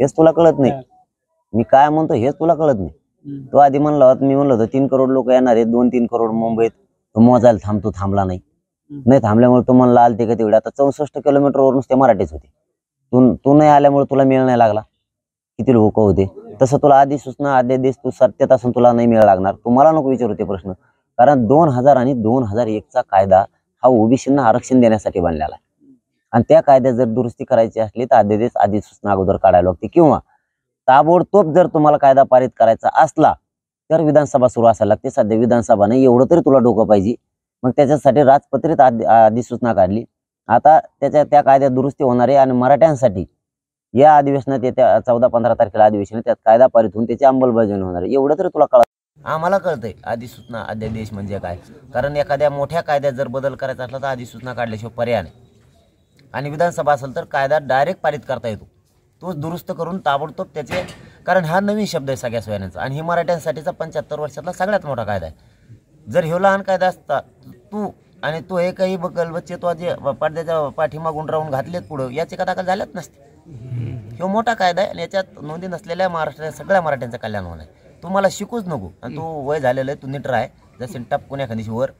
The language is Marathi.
हेच तुला कळत नाही. मी काय म्हणतो हेच तुला कळत नाही. तो आधी म्हणला होता मी म्हणलं होतं तीन करोड लोक येणार आहेत दोन तीन करोड मुंबईत. तो मोजायला थांबतो थांबला नाही. नाही थांबल्यामुळे तो म्हणला आलते का तेवढे. आता चौसष्ट किलोमीटरवरून ते मराठीच होते. तू तू नाही आल्यामुळे तुला मेळ नाही लागला. किती लोक होते. तसं तुला आधी सूचना आद्या देश तू सत्यत असून तुला नाही मेळ लागणार. तुम्हाला नको विचारू ते प्रश्न. कारण दोन हजार आणि दोन हजार एकचा कायदा हा ओबीसींना आरक्षण देण्यासाठी बनलेला आहे. आणि त्या कायद्यात जर दुरुस्ती करायची असली तर अध्यादेश आधी सूचना अगोदर काढायला लागते. किंवा ताबडतोब जर तुम्हाला कायदा पारित करायचा असला तर विधानसभा सुरू असायला लागते. सध्या विधानसभा नाही एवढं तरी तुला डोकं पाहिजे. मग त्याच्यासाठी राजपत्रित आधी अधिसूचना काढली. आता त्याच्या त्या कायद्यात दुरुस्ती होणार आहे आणि मराठ्यांसाठी या अधिवेशनात येत्या चौदा पंधरा तारखेला अधिवेशन आहे, त्यात कायदा पारित होऊन त्याची अंमलबजावणी होणार आहे. एवढं तरी तुला कळत आम्हाला कळतंय अधिसूचना अध्यादेश म्हणजे काय? कारण एखाद्या मोठ्या कायद्यात जर बदल करायचा असला तर अधिसूचना काढल्याशिवाय पर्याय नाही. आणि विधानसभा असेल तर कायदा डायरेक्ट पारित करता येतो. तोच दुरुस्त करून ताबडतोब त्याचे कारण हा नवीन शब्द आहे सगळ्या सोयऱ्यांचा. आणि हे मराठ्यांसाठीचा पंच्याहत्तर वर्षातला सगळ्यात मोठा कायदा आहे. जर ह्यो लहान कायदा असता तू आणि तो एकही बगल बच्चे तो जे पडद्याच्या पाठीमागून राहून घातलेत पुढं याची का दाखल झाल्याच नसते. ह्यो मोठा कायदा आहे आणि याच्यात नोंदी नसलेल्या महाराष्ट्राच्या सगळ्या मराठ्यांचं कल्याण होणार आहे. तू मला शिकूच नको. आणि तू वय झालेलं आहे तू नीट राह. जसे कोण्या एखादी वर.